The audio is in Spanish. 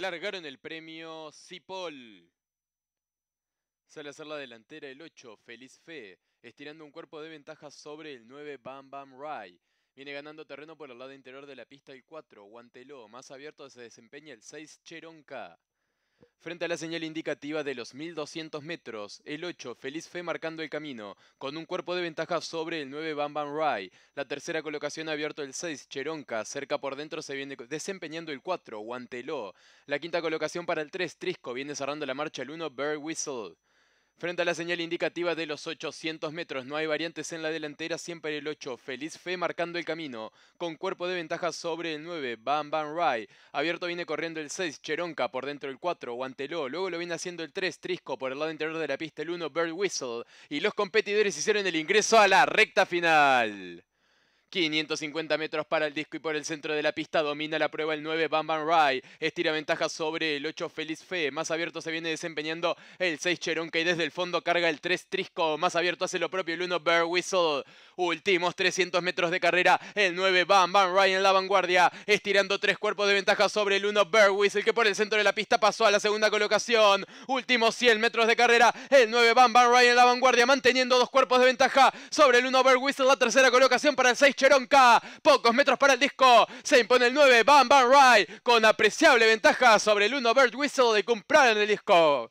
largaron el premio Cipol. Sale a hacer la delantera el 8, Feliz Fe, estirando un cuerpo de ventaja sobre el 9, Bam Bam Rai. Viene ganando terreno por el lado interior de la pista el 4, Guanteló. Más abierto se desempeña el 6, Cheronca. Frente a la señal indicativa de los 1200 metros, el 8, Feliz Fe marcando el camino, con un cuerpo de ventaja sobre el 9, Bam Bam Rai. La tercera colocación ha abierto el 6, Cheronca. Cerca por dentro se viene desempeñando el 4, Guanteló. La quinta colocación para el 3, Trisco. Viene cerrando la marcha el 1, Bear Whistle. Frente a la señal indicativa de los 800 metros, no hay variantes en la delantera, siempre el 8, Feliz Fe marcando el camino, con cuerpo de ventaja sobre el 9, Bam Bam Rai. Abierto viene corriendo el 6, Cheronca, por dentro el 4, Guanteló, luego lo viene haciendo el 3, Trisco, por el lado interior de la pista el 1, Bird Whistle. Y los competidores hicieron el ingreso a la recta final. 550 metros para el disco y por el centro de la pista domina la prueba el 9 Bam Bam Rai. Estira ventaja sobre el 8 Feliz Fe. Más abierto se viene desempeñando el 6 Cheronca y desde el fondo carga el 3 Trisco. Más abierto hace lo propio el 1 Bear Whistle. Últimos 300 metros de carrera. El 9 Bam Bam Rai en la vanguardia. Estirando tres cuerpos de ventaja sobre el 1 Bear Whistle que por el centro de la pista pasó a la segunda colocación. Últimos 100 metros de carrera. El 9 Bam Bam Rai en la vanguardia manteniendo dos cuerpos de ventaja sobre el 1 Bear Whistle. La tercera colocación para el 6 Cheronca. Pocos metros para el disco. Se impone el 9 Bam Bam Rai con apreciable ventaja sobre el 1 Bird Whistle de comprar en el disco.